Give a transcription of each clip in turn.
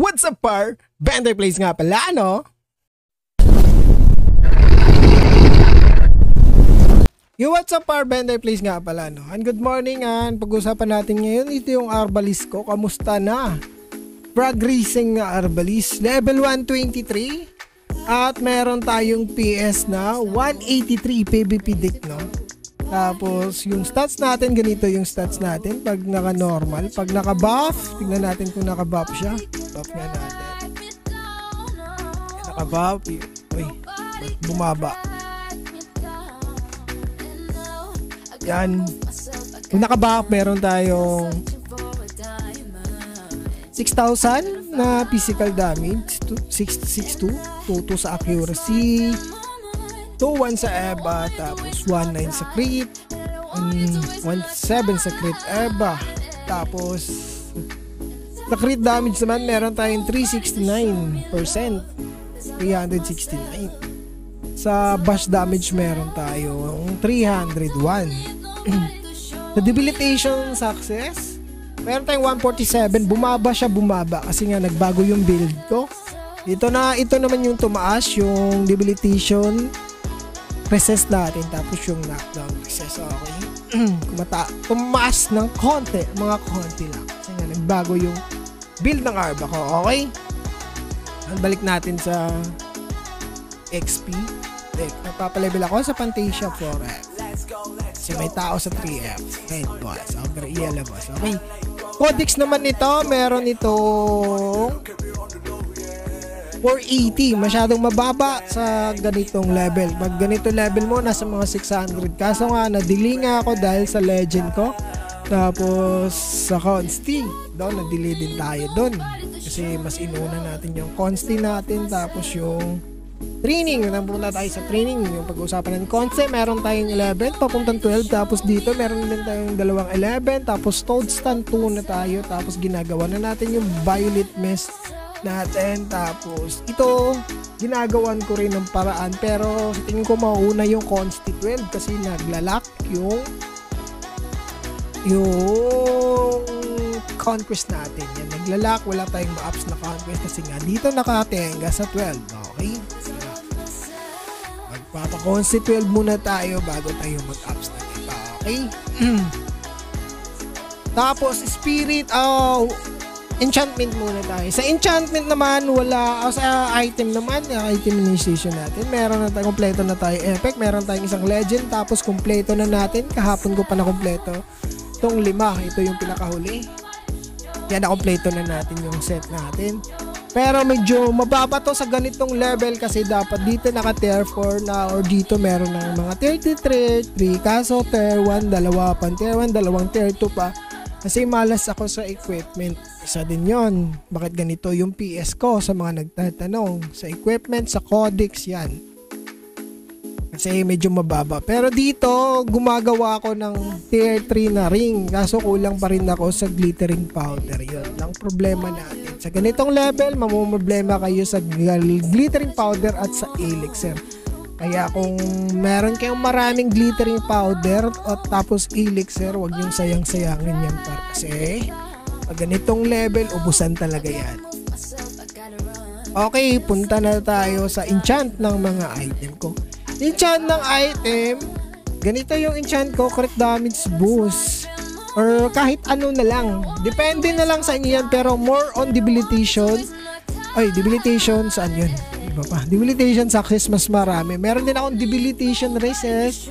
What's up, par? Bender Place nga pala, ano? Yo, what's up, par? Bender Place nga pala, no? And good morning, and pag-usapan natin ngayon, ito yung Arbalis ko. Kamusta na? Progressing nga Arbalis. Level 123. At meron tayong PS na 183 PvP deck, no? Tapos, yung stats natin, ganito yung stats natin pag naka-normal. Pag naka-buff, tingnan natin kung naka-buff siya. Buff nga natin. Naka-buff. Uy, bumaba? Yan. Kung naka-buff, meron tayong 6,000 na physical damage, 662, 22 sa accuracy, 2-1 sa EBA, tapos 1-9 sa crit, um, 1-7 sa crit EBA, tapos sa crit damage naman meron tayong 369%, 369. Sa bash damage meron tayong 301. sa debilitation success, meron tayong 147, bumaba siya bumaba kasi nga nagbago yung build ko. Ito na, ito naman yung tumaas, yung debilitation resist natin tapos yung knockdown recess okay? Kumata tumaas ng konti mga konti lang. Kasi nga nagbago yung build ng arba ko okay? Balik natin sa XP Like, nagpapalevel ako sa Pantasia 4F kasi may tao sa 3F right boss. Okay iala boss. Okay. Codex naman nito. Meron itong 480 masyadong mababa sa ganitong level. Pag ganito level mo nasa mga 600 kaso nga nadili nga ako dahil sa legend ko. Tapos sa consti. Doon nadili din tayo doon. Kasi mas inuna natin yung consti natin. Tapos yung training. Napunta tayo sa training. Yung pag-uusapan ng consti meron tayong 11 papuntang 12 tapos dito meron din tayong dalawang 11 tapos toadstand 2 na tayo. Tapos ginagawa na natin yung violet mist natin. Tapos, ito, ginagawan ko rin ng paraan. Pero, sa tingin ko mauna yung Constituent kasi naglalak yung yung conquest natin. Yan, naglalak, wala tayong ma-ups na conquest kasi nga dito nakatenga sa 12. Okay? Magpapa-consti 12 muna tayo bago tayo mag-ups na dito. Okay? Tapos, spirit, oh, enchantment muna tayo. Sa enchantment naman, wala, o sa item naman, item initiation natin, meron na tayo, kompleto na tayo epic, meron tayong isang legend, tapos kompleto na natin, kahapon ko pa na kompleto, itong lima, ito yung pinakahuli. Yan, na-kompleto na natin yung set natin. Pero medyo mababa to sa ganitong level kasi dapat dito naka tier 4 na or dito meron ng mga tier 3, 3 kaso tier 1, dalawa pa, tier 1, dalawang tier 2 pa. Kasi malas ako sa equipment. Isa din yon. Bakit ganito yung PS ko sa mga nagtatanong? Sa equipment, sa codex yan. Kasi medyo mababa. Pero dito, gumagawa ako ng tier 3 na ring. Kaso kulang pa rin ako sa glittering powder. Yun lang problema natin. Sa ganitong level, mamumroblema kayo sa glittering powder at sa elixir. Kaya kung meron kayong maraming glittering powder at tapos elixir, huwag niyong sayang-sayangin yan par kasi pag ganitong level, ubusan talaga yan. Okay, punta na tayo sa enchant ng mga item ko. Enchant ng item, ganito yung enchant ko, crit damage boost. Or kahit ano na lang. Depende na lang sa inyo yan, pero more on debilitation. Ay, debilitation, saan yun? Iba pa. Debilitation success mas marami. Meron din akong debilitation resist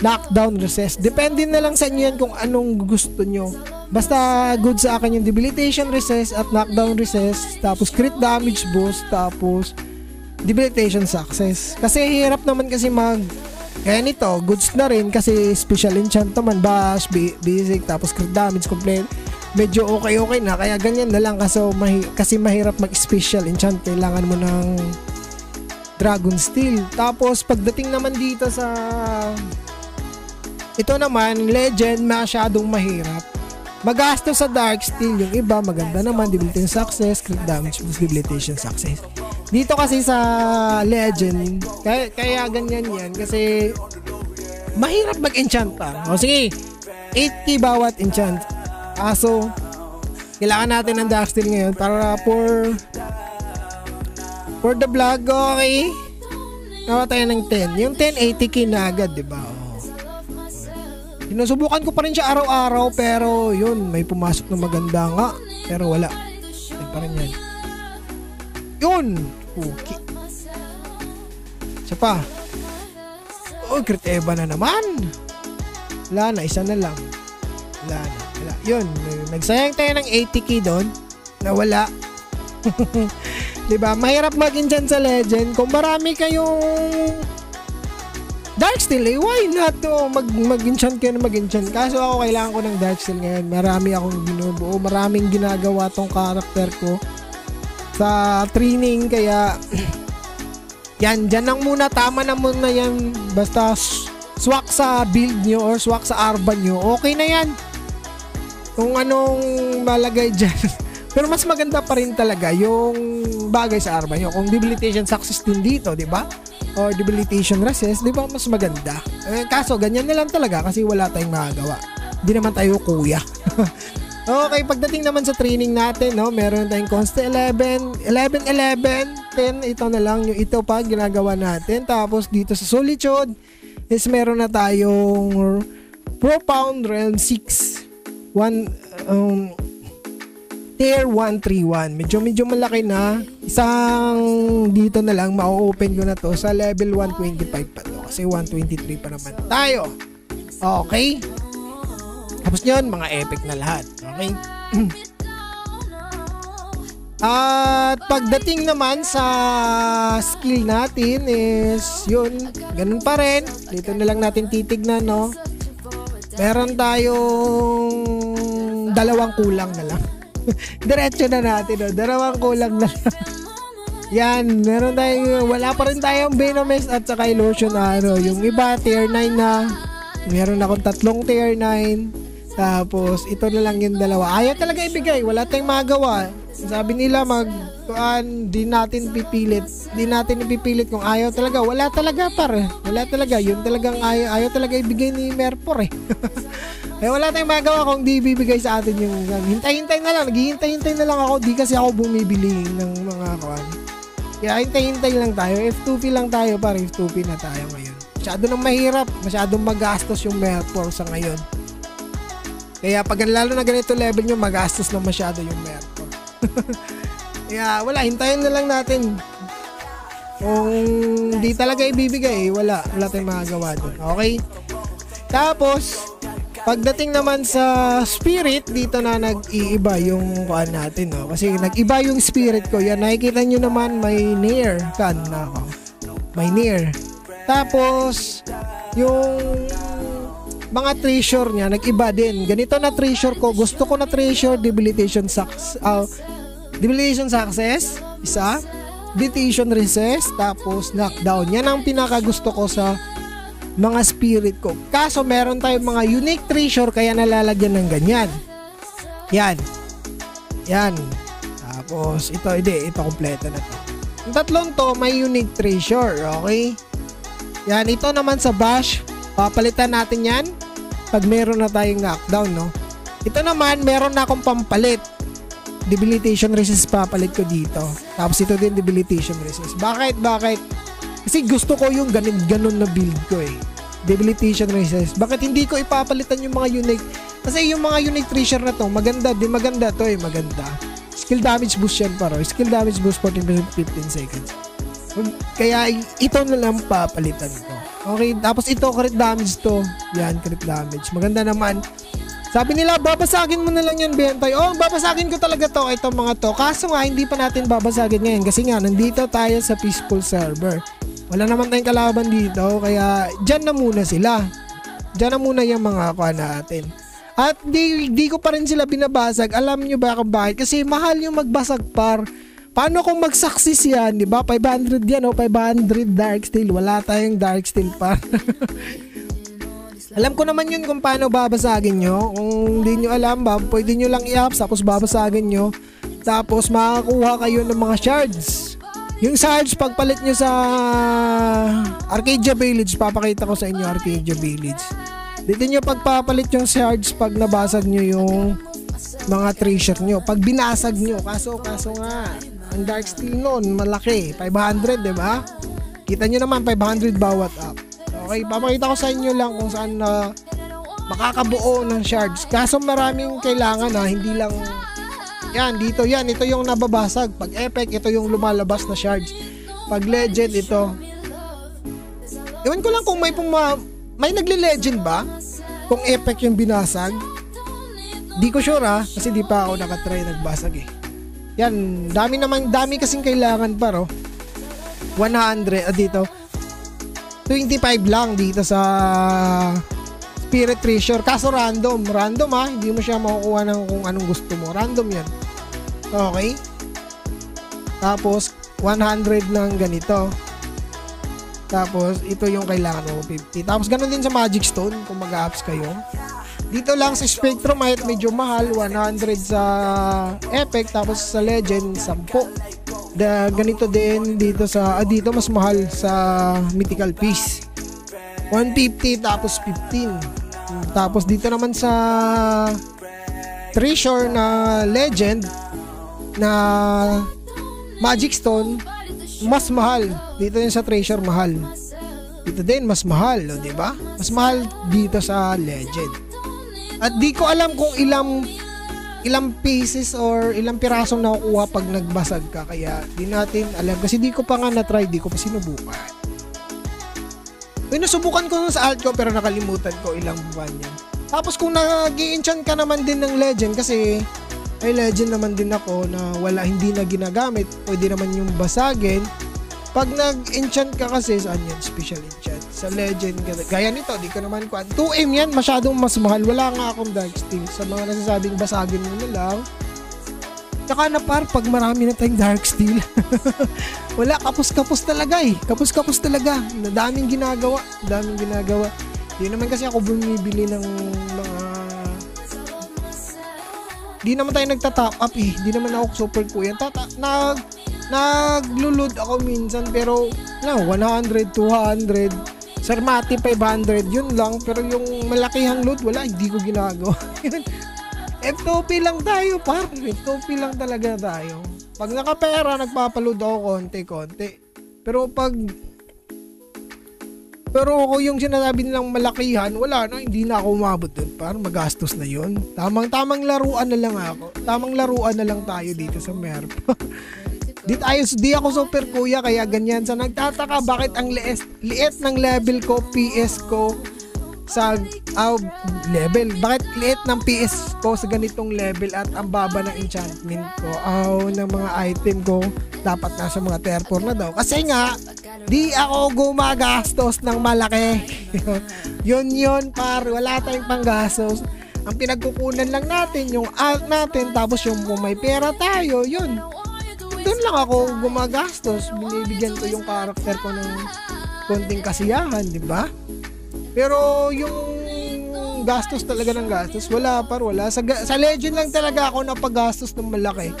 knockdown resist. Depende na lang sa inyo yan kung anong gusto nyo. Basta good sa akin yung debilitation resist at knockdown resist, tapos crit damage boost, tapos debilitation success. Kasi hirap naman kasi mag kaya nito, goods na rin kasi special enchant naman, bash, basic, tapos crit damage complete. Medyo okay-okay na, kaya ganyan na lang kasi, mahi- kasi mahirap mag-special enchant. Kailangan mo ng Dragon Steel. Tapos pagdating naman dito sa ito naman, legend, masyadong mahirap. Magasto sa Dark Steel, yung iba maganda naman, debilitation success, crit damage, debilitation success. Dito kasi sa Legend, kaya, kaya ganyan yan kasi mahirap mag-enchant pa. O sige, 8k bawat enchant. Aso, Kailangan natin ng Dark Steel ngayon para for for the vlog, okay? Nawa tayo ng 10. Yung 10, 80k na agad, di ba? Sinusubukan ko pa rin siya araw-araw pero yun, may pumasok na maganda nga. Pero wala. Yan pa rin yan. Yun! Okay. Isa pa. Oh, Crit Eva na naman. Wala na, isa na lang. Wala na. Wala. Yun, nagsayang tayo ng 80k doon. Nawala. 'Di ba? Mahirap maging dyan sa legend kung marami kayong Dark Steel eh, why not to? Mag, mag-enchant kayo na mag-enchant. Kaso ako kailangan ko ng Dark Steel ngayon. Marami akong binubuo. Maraming ginagawa tong character ko sa training. Kaya, yan, dyan lang muna. Tama na muna yan. Basta swak sa build nyo or swak sa arban nyo. Okay na yan. Kung anong malagay dyan. Pero mas maganda pa rin talaga yung bagay sa arma nyo. Kung debilitation success din dito, di ba? Or debilitation resist, di ba mas maganda? Eh, kaso, ganyan na lang talaga kasi wala tayong magagawa. Hindi naman tayo kuya. okay, pagdating naman sa training natin, no, meron tayong Consta 11, 11, 11, 10, ito na lang yung ito pa ginagawa natin. Tapos dito sa Solitude, is meron na tayong Propound Realm 6. One, um, Tier 131. Medyo medyo malaki na. Isang dito na lang ma-open ko na to sa level 125 pa to kasi 123 pa naman tayo. Okay? Tapos yun, mga epic na lahat. Okay? At pagdating naman sa skill natin is yun, ganun pa rin. Dito na lang natin titignan, no? Meron tayong dalawang kulang na lang. Diretso na natin, no? Dalawang kulang na lang. Yan, meron tayong, wala pa rin tayong Venomes at saka Illusion na ano. Yung iba, tier 9 na. Meron akong tatlong tier 9. Tapos, ito na lang yung dalawa. Ayaw talaga ibigay. Wala tayong magawa. Sabi nila, mag, kuan, di natin pipilit. Di natin ipipilit kung ayaw talaga. Wala talaga, pare. Wala talaga. Yun talagang ayaw, ayaw talaga ibigay ni Merpor, eh. Eh wala tayong magawa kung di bibigay sa atin yung hintay-hintay na lang, naghihintay-hintay na lang ako, di kasi ako bumibili ng mga kuan. Kaya hintay-hintay lang tayo, F2P lang tayo para F2P na tayo ngayon. Masyado nang mahirap, masyadong magastos yung Merpor sa ngayon. Kaya pag lalo na ganito level nyo, magastos na masyado yung Merpor. Kaya wala, hintayin na lang natin. Kung di talaga ibibigay, wala, wala tayong magagawa doon. Okay? Tapos, Pagdating naman sa spirit, dito na nag-iiba yung kuan natin, no? Kasi nag-iba yung spirit ko. Yan, nakikita nyo naman, may near kan na ako. May near. Tapos, yung mga treasure niya, nag-iba din. Ganito na treasure ko. Gusto ko na treasure, debilitation success. Uh, debilitation success, isa. Debilitation resist, tapos knockdown. Yan ang pinaka gusto ko sa mga spirit ko. Kaso meron tayong mga unique treasure kaya nalalagyan ng ganyan. Yan. Yan. Tapos ito, hindi, ito kompleto na to. Yung tatlong to may unique treasure, okay? Yan, ito naman sa bash, papalitan natin yan pag meron na tayong knockdown, no? Ito naman, meron na akong pampalit. Debilitation resist papalit ko dito. Tapos ito din debilitation resist. Bakit? Bakit? Kasi gusto ko yung ganun, ganun na build ko eh. Debilitation resist. Bakit hindi ko ipapalitan yung mga unique? Kasi yung mga unique treasure na to, maganda din. Maganda to eh, maganda. Skill damage boost yan paro. Skill damage boost 14 15 seconds. Kaya ito na lang papalitan ko. Okay, tapos ito crit damage to. Yan, crit damage. Maganda naman. Sabi nila, babasagin mo na lang yan, Bentay. Oh, babasagin ko talaga to, itong mga to. Kaso nga, hindi pa natin babasagin ngayon. Kasi nga, nandito tayo sa peaceful server. Wala naman tayong kalaban dito, kaya dyan na muna sila. Dyan na muna yung mga kwa natin. At di, di ko pa rin sila binabasag. Alam nyo ba kung bakit? Kasi mahal yung magbasag par. Paano kung mag-success yan, di ba? 500 yan o 500 dark steel. Wala tayong dark steel par. alam ko naman yun kung paano babasagin nyo. Kung hindi nyo alam, ba, pwede nyo lang i-ups tapos babasagin nyo. Tapos makakuha kayo ng mga shards. Yung Sarge, pagpalit nyo sa Arcadia Village, papakita ko sa inyo Arcadia Village. Dito nyo pagpapalit yung Sarge pag nabasag nyo yung mga treasure nyo. Pag binasag nyo, kaso, kaso nga, ang dark steel nun, malaki. 500, di ba? Kita nyo naman, 500 bawat up. Okay, papakita ko sa inyo lang kung saan na uh, makakabuo ng shards. Kaso maraming kailangan ha, hindi lang yan, dito yan, ito yung nababasag. Pag epic, ito yung lumalabas na shards. Pag legend, ito. Iwan ko lang kung may puma, may nagle-legend ba? Kung epic yung binasag? Di ko sure ha, kasi di pa ako nakatry nagbasag eh. Yan, dami naman, dami kasing kailangan pa ro. 100, ah, dito. 25 lang dito sa Spirit Treasure. Kaso random. Random ha. Hindi mo siya makukuha ng kung anong gusto mo. Random yan. Okay? Tapos, 100 ng ganito. Tapos, ito yung kailangan mo, 50. Tapos, ganun din sa Magic Stone kung mag-apps kayo. Dito lang sa Spectrumite medyo mahal, 100 sa Epic tapos sa Legend 10. Da, ganito din dito sa ah, dito mas mahal sa Mythical Piece. 150 tapos 15. Tapos dito naman sa Treasure na Legend na Magic Stone mas mahal. Dito din sa Treasure mahal. Dito din mas mahal, oh, 'di ba? Mas mahal dito sa Legend. At di ko alam kung ilang ilang pieces or ilang pirasong nakukuha pag nagbasag ka. Kaya di natin alam. Kasi di ko pa nga na-try, di ko pa sinubukan. Uy, nasubukan ko sa alt ko pero nakalimutan ko ilang buwan yan. Tapos kung nag enchant ka naman din ng legend kasi ay legend naman din ako na wala hindi na ginagamit, pwede naman yung basagin. Pag nag-enchant ka kasi, saan yan? Special enchant. Sa legend, gaya nito, di ko naman kuan. 2M yan, masyadong mas mahal. Wala nga akong dark steel. Sa mga nasasabing basagin mo na lang. Tsaka na par, pag marami na tayong dark steel. wala, kapos-kapos talaga eh. Kapos-kapos talaga. Daming ginagawa. Daming ginagawa. Di naman kasi ako bumibili ng mga di naman tayo nagta-top up eh. Di naman ako super kuya. Tata, nag naglulud ako minsan pero na 100, 200 Sarmati 500 yun lang pero yung malakihang load wala hindi ko ginagawa F2P lang tayo par F2P lang talaga tayo pag nakapera nagpapaload ako konti-konti pero pag pero ako yung sinasabi nilang malakihan, wala na, hindi na ako umabot dun. Parang magastos na yun. Tamang-tamang laruan na lang ako. Tamang laruan na lang tayo dito sa MERP. Di tayo, di ako super kuya kaya ganyan. Sa nagtataka bakit ang liit, liit ng level ko, PS ko sa uh, level. Bakit liit ng PS ko sa ganitong level at ang baba ng enchantment ko? Aw, uh, ng mga item ko dapat nasa mga tier 4 na daw. Kasi nga, di ako gumagastos ng malaki. yun yun par, wala tayong panggastos. Ang pinagkukunan lang natin yung alt natin tapos yung may pera tayo, yun doon lang ako gumagastos. Binibigyan ko yung karakter ko ng konting kasiyahan, di ba? Pero yung gastos talaga ng gastos, wala par, wala. Sa, sa legend lang talaga ako napagastos ng malaki.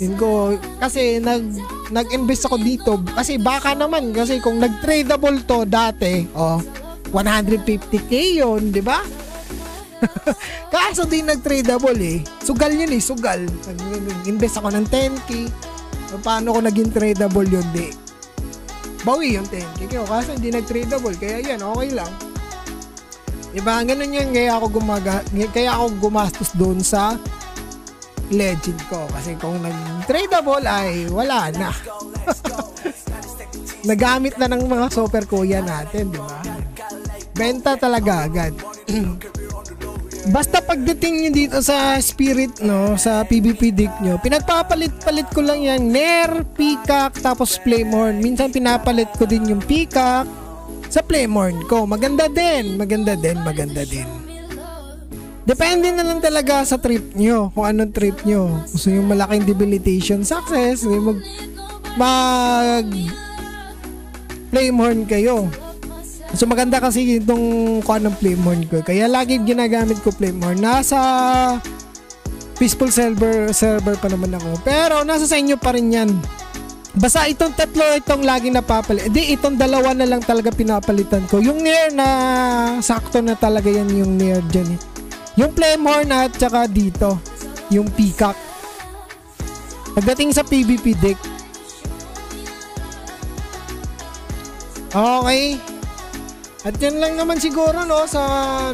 Yun ko, kasi nag, nag-invest ako dito. Kasi baka naman, kasi kung nag-tradable to dati, oh, 150k yun, di ba? Kaso di nag-tradable eh. Sugal yun eh, sugal. Nag-invest ako ng 10k. Paano ko naging tradable yun? Di. Bawi yung 10k ko. Kasi hindi nag-tradable. Kaya yan, okay lang. Diba? Ganun yan. Kaya ako, gumaga, kaya ako gumastos doon sa legend ko. Kasi kung nag-tradable ay wala na. Nagamit na ng mga super kuya natin, di ba? Benta talaga agad. Basta pagdating nyo dito sa spirit, no, sa PvP deck nyo, pinagpapalit-palit ko lang yan, Nair, Peacock, tapos Flamehorn. Minsan pinapalit ko din yung Peacock sa Flamehorn ko. Maganda din, maganda din, maganda din. Depende na lang talaga sa trip nyo, kung anong trip nyo. Gusto yung malaking debilitation success, mag, mag Flamehorn kayo So maganda kasi itong kuha ng Flamehorn ko. Kaya lagi ginagamit ko Flamehorn. Nasa peaceful server server pa naman ako. Pero nasa sa inyo pa rin yan. Basta itong tatlo itong laging napapalit. Hindi, itong dalawa na lang talaga pinapalitan ko. Yung near na sakto na talaga yan yung near dyan. Eh. Yung Flamehorn at saka dito. yung peacock. Pagdating sa PvP deck, Okay. At yan lang naman siguro no sa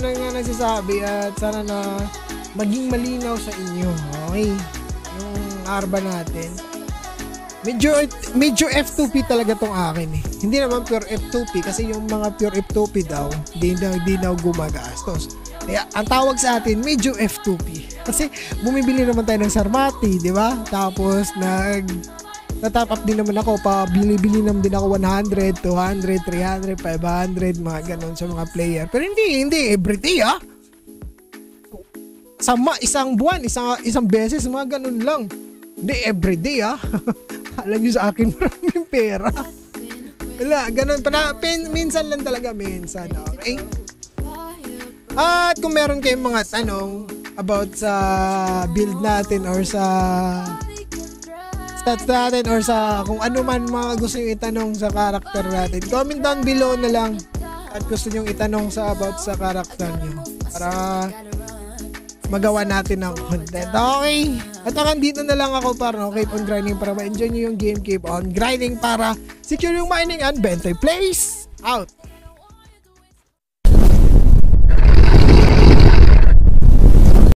nang nga nagsasabi at sana na maging malinaw sa inyo. Okay. Yung arba natin. Medyo medyo F2P talaga tong akin eh. Hindi naman pure F2P kasi yung mga pure F2P daw, di na di na gumagastos. Kaya ang tawag sa atin medyo F2P. Kasi bumibili naman tayo ng Sarmati, di ba? Tapos nag na-top up din naman ako pa bili-bili naman din ako 100, 200, 300, 500 mga ganun sa mga player. Pero hindi, hindi everyday ah. Sama isang buwan, isang isang beses mga ganun lang. Hindi everyday ah. Alam niyo sa akin maraming pera. Wala, ganun pa na, pin, minsan lang talaga, minsan. Okay? At kung meron kayong mga tanong about sa build natin or sa stats natin or sa kung ano man mga gusto nyo itanong sa character natin. Comment down below na lang at gusto nyo itanong sa about sa character nyo para magawa natin ng content. Okay? At hanggang dito na lang ako para no, keep on grinding para ma-enjoy nyo yung game. Keep on grinding para secure yung mining and Bente Place out!